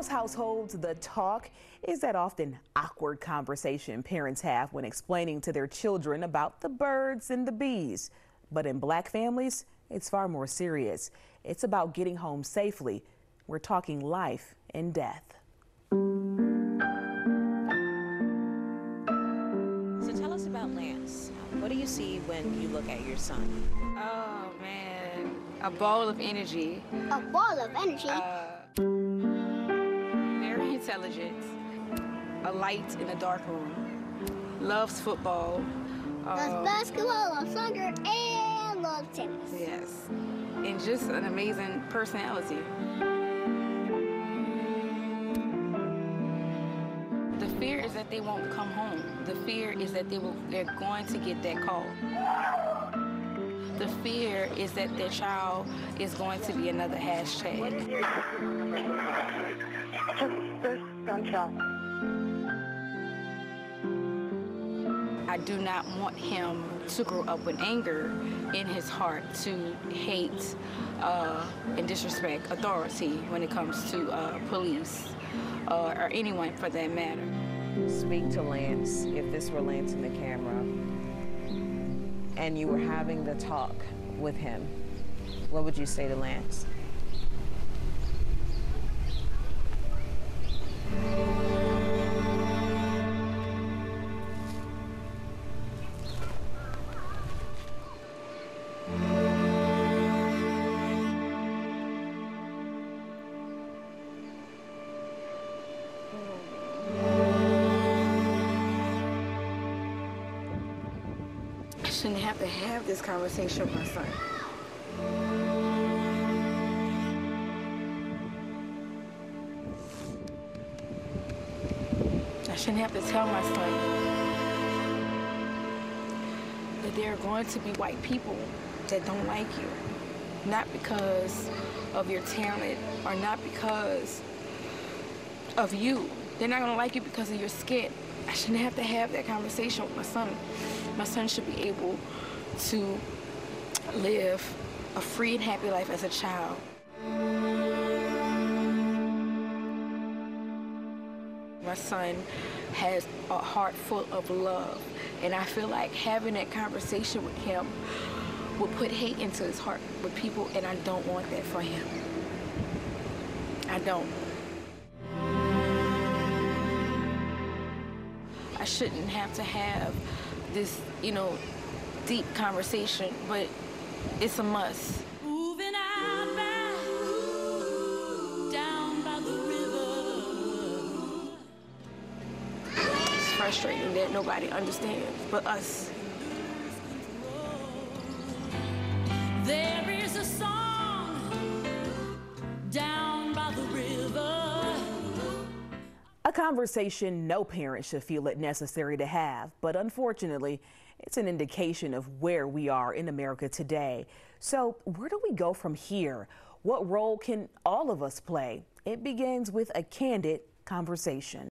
most households, the talk is that often awkward conversation parents have when explaining to their children about the birds and the bees. But in black families, it's far more serious. It's about getting home safely. We're talking life and death. So tell us about Lance. What do you see when you look at your son? Oh man, a ball of energy. A ball of energy. Uh, very intelligent. A light in a dark room. Loves football. loves Uh, basketball, loves soccer, and loves tennis. yes. And just an amazing personality. The fear is that they won't come home. The fear is that they will, they're going to get that call. The fear is that their child is going to be another hashtag. I do not want him to grow up with anger in his heart to hate uh, and disrespect authority when it comes to uh, police uh, or anyone for that matter. Speak to Lance if this were Lance in the camera and you were having the talk with him. What would you say to Lance? I shouldn't have to have this conversation with my son. I shouldn't have to tell my son that there are going to be white people that don't like you. Not because of your talent or not because of you. They're not gonna like you because of your skin. I shouldn't have to have that conversation with my son. My son should be able to live a free and happy life as a child. My son has a heart full of love, and I feel like having that conversation with him will put hate into his heart with people, and I don't want that for him. I don't. I shouldn't have to have this, you know, deep conversation, but it's a must. Moving out back, down by the river. It's frustrating that nobody understands but us. Conversation no parent should feel it necessary to have, but unfortunately, it's an indication of where we are in America today. So, where do we go from here? What role can all of us play? It begins with a candid conversation.